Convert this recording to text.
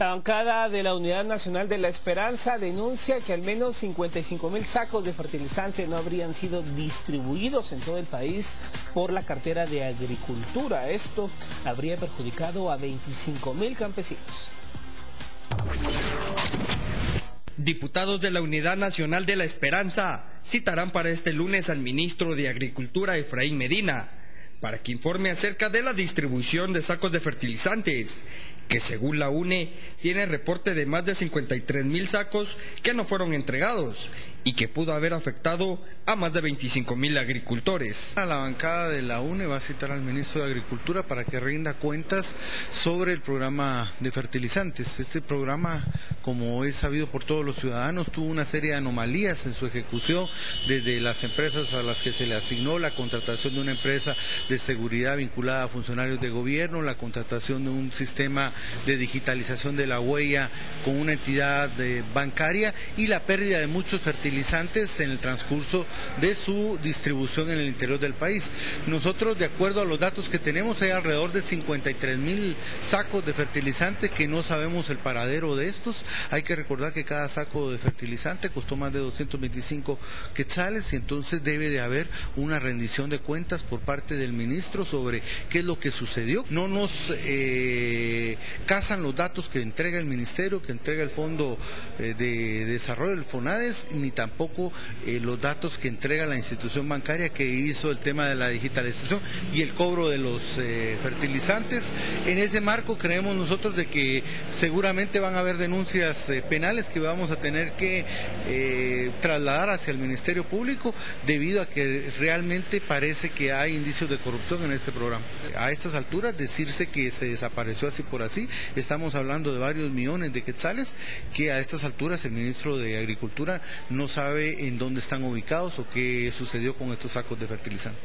La bancada de la Unidad Nacional de la Esperanza denuncia que al menos 55 mil sacos de fertilizante no habrían sido distribuidos en todo el país por la cartera de Agricultura. Esto habría perjudicado a 25 mil campesinos. Diputados de la Unidad Nacional de la Esperanza citarán para este lunes al ministro de Agricultura Efraín Medina para que informe acerca de la distribución de sacos de fertilizantes que según la UNE tiene reporte de más de 53 mil sacos que no fueron entregados y que pudo haber afectado a más de 25 mil agricultores. La bancada de la UNE va a citar al ministro de Agricultura para que rinda cuentas sobre el programa de fertilizantes. Este programa, como es sabido por todos los ciudadanos, tuvo una serie de anomalías en su ejecución, desde las empresas a las que se le asignó la contratación de una empresa de seguridad vinculada a funcionarios de gobierno, la contratación de un sistema de digitalización de la huella con una entidad bancaria y la pérdida de muchos fertilizantes en el transcurso de su distribución en el interior del país. Nosotros, de acuerdo a los datos que tenemos, hay alrededor de 53 mil sacos de fertilizante que no sabemos el paradero de estos. Hay que recordar que cada saco de fertilizante costó más de 225 quetzales y entonces debe de haber una rendición de cuentas por parte del ministro sobre qué es lo que sucedió. No nos eh, casan los datos que entrega el ministerio, que entrega el Fondo eh, de Desarrollo del FONADES, ni tampoco eh, los datos que entrega la institución bancaria que hizo el tema de la digitalización y el cobro de los eh, fertilizantes. En ese marco creemos nosotros de que seguramente van a haber denuncias eh, penales que vamos a tener que trasladar hacia el Ministerio Público debido a que realmente parece que hay indicios de corrupción en este programa. A estas alturas decirse que se desapareció así por así, estamos hablando de varios millones de quetzales que a estas alturas el ministro de Agricultura no sabe en dónde están ubicados o qué sucedió con estos sacos de fertilizante.